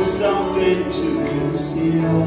something to conceal.